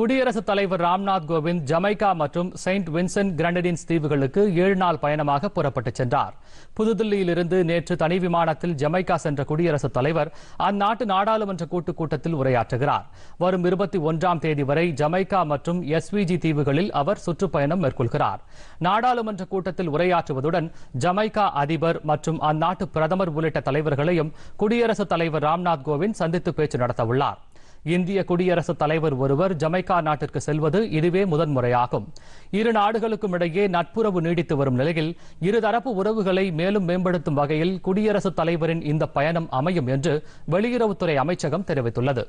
குடியரசுத் தலைவர் ராம்நாத் கோவிந்த் ஜமைக்கா மற்றும் செயின்ட் வின்சென்ட் கிரண்டடின்ஸ் தீவுகளுக்கு ஏழு நாள் பயணமாக புறப்பட்டுச் சென்றார். புதுதில்லியிலிருந்து நேற்று தனி விமானத்தில் ஜமைக்கா சென்ற குடியரசுத் தலைவர் அந்நாட்டு நாடாளுமன்ற கூட்டுக் கூட்டத்தில் உரையாற்றுகிறார். வரும் இருபத்தி ஒன்றாம் தேதி வரை ஜமைக்கா மற்றும் எஸ்விஜி தீவுகளில் அவர் சுற்றுப்பயணம் மேற்கொள்கிறார். நாடாளுமன்ற கூட்டத்தில் உரையாற்றுவதுடன் ஜமைக்கா அதிபர் மற்றும் அந்நாட்டு பிரதமர் உள்ளிட்ட தலைவர்களையும் குடியரசுத் தலைவர் ராம்நாத் கோவிந்த் சந்தித்து பேச்சு நடத்தவுள்ளார். இந்திய குடியரசுத் தலைவர் ஒருவர் ஜமைக்கா நாட்டிற்கு செல்வது இதுவே முதன்முறையாகும். இரு நாடுகளுக்கும் இடையே நட்புறவு நீடித்து வரும் நிலையில் இருதரப்பு உறவுகளை மேலும் மேம்படுத்தும் வகையில் குடியரசுத் தலைவரின் இந்த பயணம் அமையும் என்று வெளியுறவுத்துறை அமைச்சகம் தெரிவித்துள்ளது.